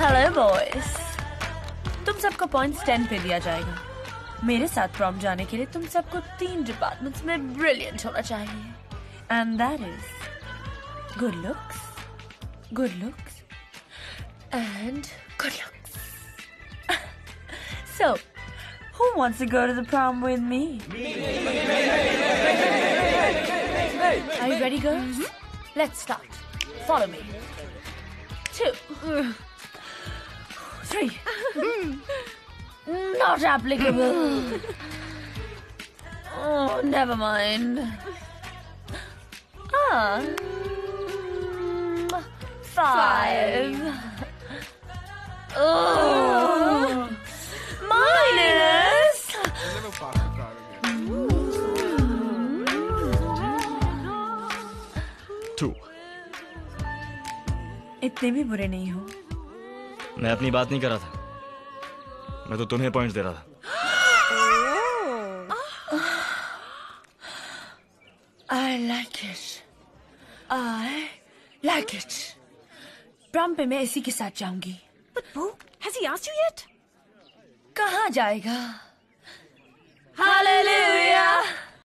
Hello boys तुम सबको points ten पे दिया जाएगा मेरे साथ प्रॉम जाने के लिए तुम सबको तीन डिपार्टमेंट्स में ब्रिलियंट होना चाहिए and that is good looks good looks and good looks so who wants to go to the prom with me are you ready girls let's start follow me two three not applicable oh never mind ah five oh minus to इतने भी बुरे नहीं हो मैं अपनी बात नहीं कर रहा था। मैं तो तुम्हें पॉइंट्स दे रहा था। I like it I like it prom पे मैं इसी के साथ जाऊँगी but Boo has he asked you yet कहाँ जाएगा